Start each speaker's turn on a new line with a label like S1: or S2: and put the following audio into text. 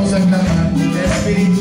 S1: Vamos a clamar,